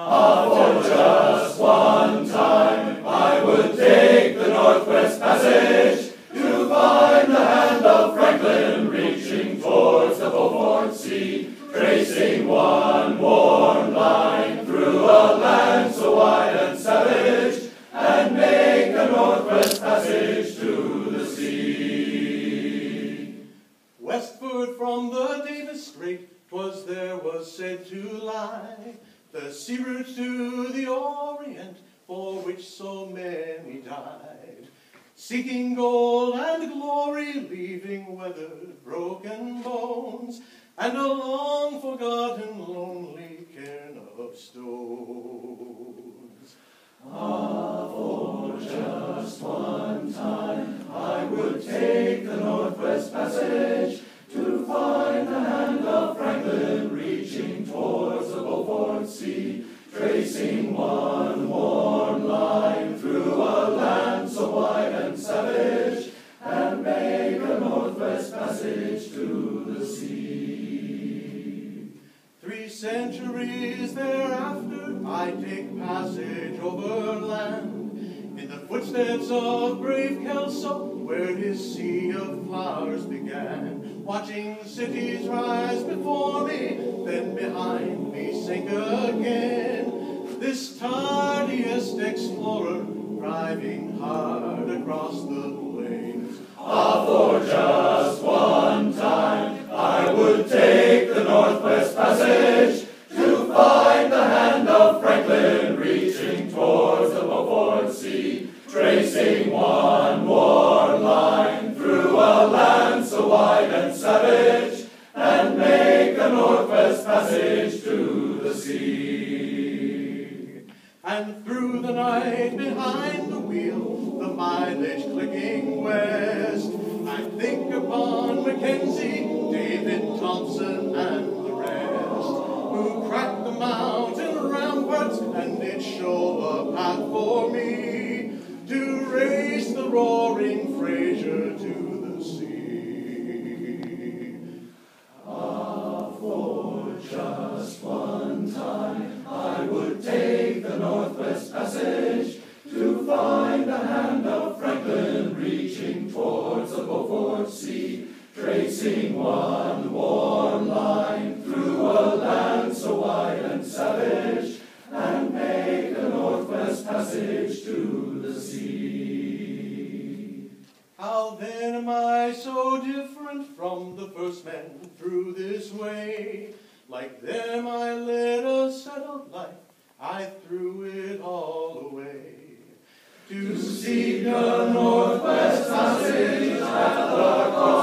Ah, for just one time I would take the Northwest Passage. To find the sea route to the Orient, for which so many died. Seeking gold and glory, leaving weathered, broken bones, and a long forgotten, lonely cairn of stones. One warm line through a land so wide and savage, and make a Northwest Passage to the sea. Three centuries thereafter, I take passage over land, in the footsteps of brave Kelsey, where his sea of flowers began. Watching cities rise before me, then behind me sink again. This tardiest explorer, driving hard across the plains. Ah, for just one time I would take the Northwest Passage to find the hand of Franklin reaching towards the Beaufort Sea, tracing one warm line through a land so wide and savage, and make the Northwest Passage to the sea. And through the night behind the wheel, the mileage clicking west, I think upon Mackenzie, David Thompson, and the rest, who cracked the mountain ramparts and did show a path for me to race the roaring Fraser to the sea. Ah, for just one tracing one warm line through a land so wide and savage, and make a Northwest Passage to the sea. How then am I so different from the first men through this way? Like them I led a settled life, I threw it all away. To seek a Northwest Passage at the